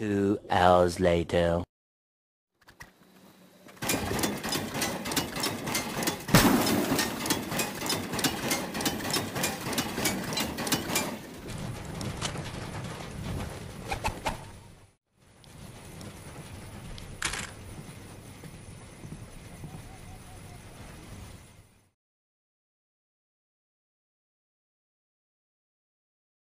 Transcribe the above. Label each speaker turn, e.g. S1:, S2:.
S1: Two hours later.